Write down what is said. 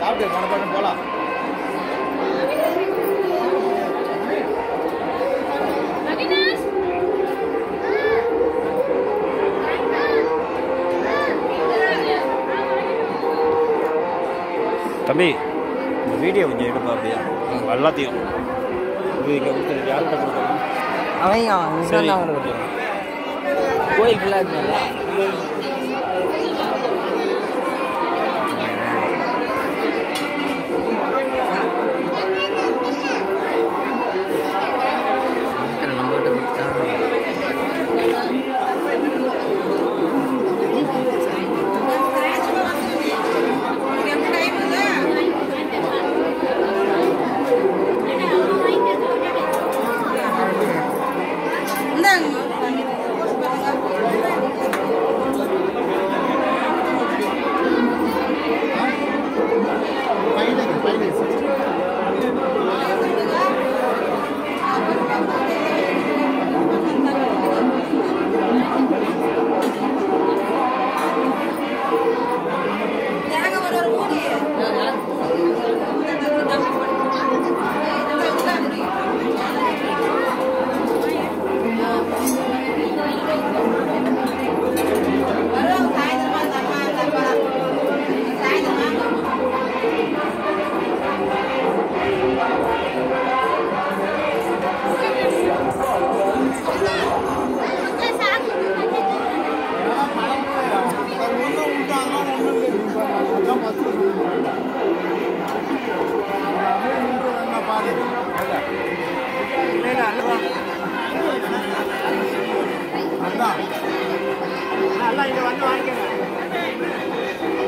சாப்பிட்டு போலாம். அவினாஷ் தம்பி இந்த வீடியோ கொஞ்சம் எடுப்பா அப்படியே. எல்லாத்தையும். இது இங்கே கொடுத்துருக்கு யார்கிட்ட அவங்க அவன் கோயில் ஃபுல்லாக இருந்தாங்க no, I get it.